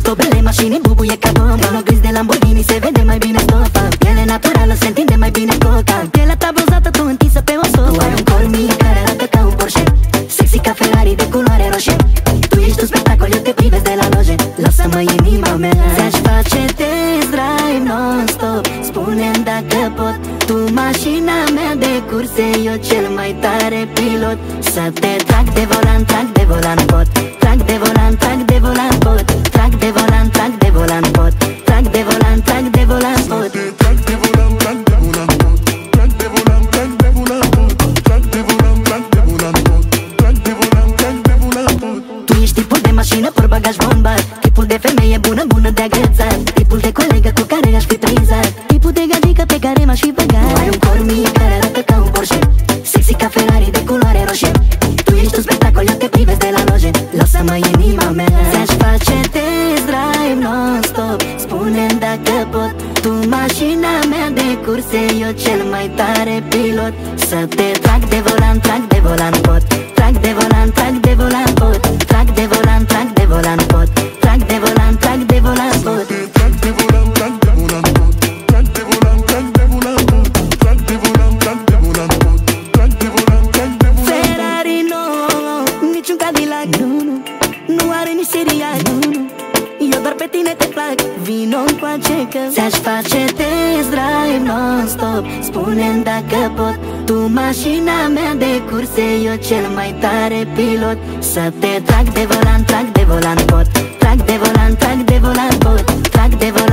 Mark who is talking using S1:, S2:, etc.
S1: Stopele mașinii bubuie ca bomba. Locuiți de Lamborghini se vede mai bine stofa. Ele naturală se întinde mai bine coca. Pielea ta bronzată tu întinsă pe o sofa Tu ai un corp mic care arată ca un Porsche. Sexy ca Ferrari de culoare roșie. Tu ești un spectacol, eu te privesc de la loje. Lasă-mă inima mea. Ți-aș face test drive non-stop. Spune dacă pot. Tu mașina mea de curse, eu cel mai tare pilot. Să te trag de volan, trag de volan mașină, por bagaj bomba Tipul de femeie bună, bună de agățat Tipul de colegă cu care aș fi prizat Tipul de gagică pe care m-aș fi băgat. Tu ai un corp mic care arată ca un Porsche. Sexy ca Ferrari de culoare roșie. Tu ești un spectacol, eu te privesc de la loje. Lasă-mă inima mea. Ți-aș face test drive non-stop. Spune dacă pot. Tu mașina mea de curse, eu cel mai tare pilot. Să te trag de volan, trag de volan pot tine te plac Vino încoace că Ți-aș face test drive non-stop. Spune dacă pot Tu mașina mea de curse Eu cel mai tare pilot. Să te trag de volan, trag de volan pot Trag de volan, trag de volan pot. Trag de volan, trag de volan pot. Trag de volan